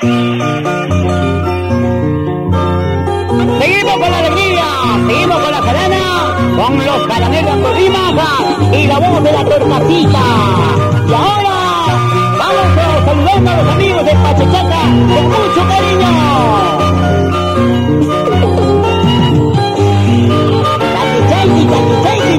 Seguimos con la alegría, seguimos con la jarana, con los jaraneros Corrimaja y la voz de la torcasita. Y ahora vamos saludando a los amigos de Pachechaca con mucho cariño. Chachi, chachi, chachi,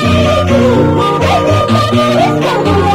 Let's go.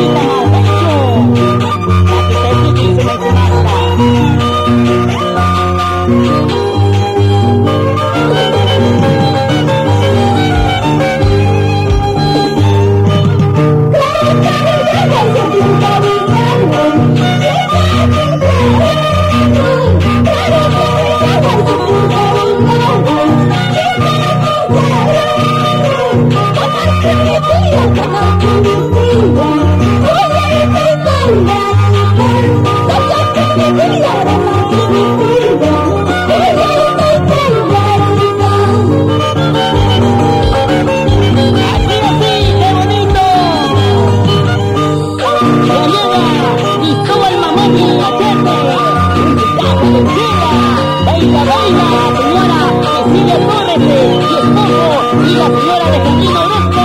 Hello, Baila, baila, señora Cecilia Torres, y esposo, y la señora Alejandrina Orozco,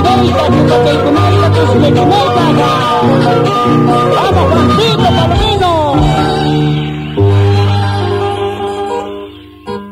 y que. Vamos, Francisco,